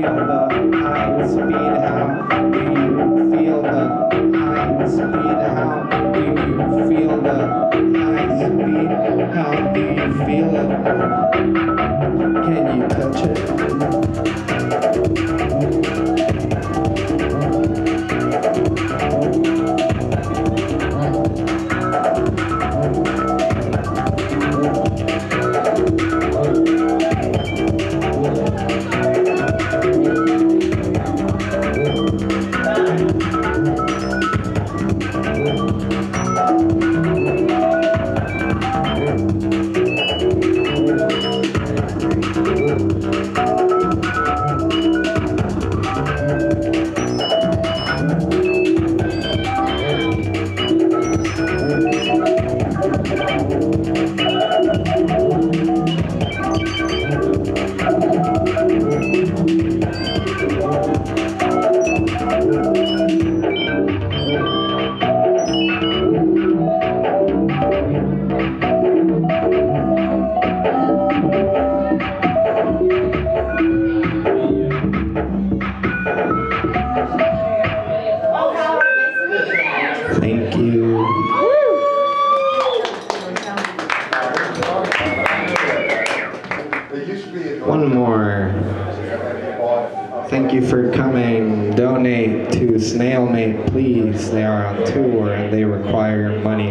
feel the high speed? How do you feel the high speed? How do you feel the high speed? How do you feel it? Can you Thank you. One more. Thank you for coming. Donate to Snailmate, please. They are on tour and they require money.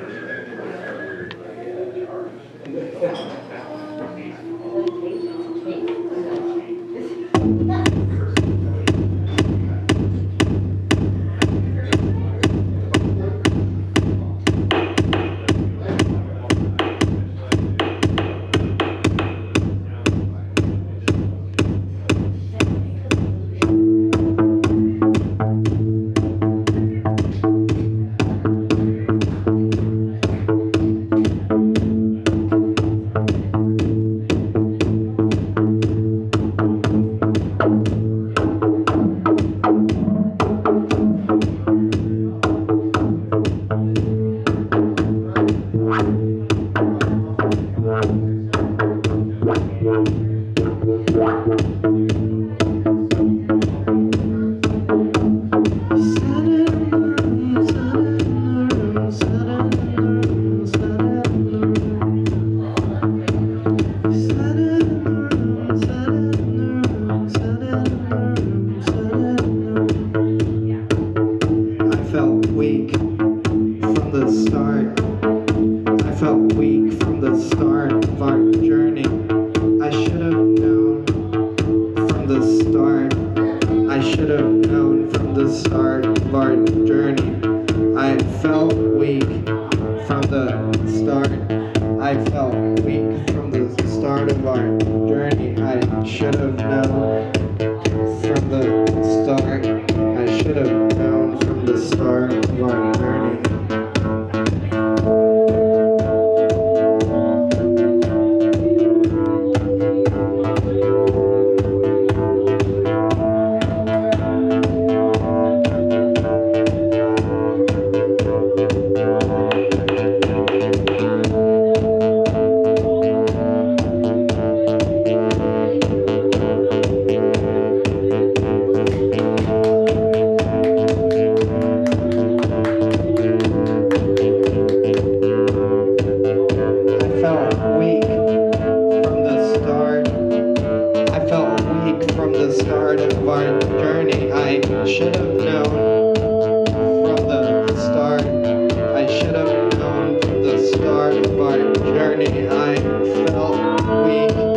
start of our journey. I felt start of our journey, I felt weak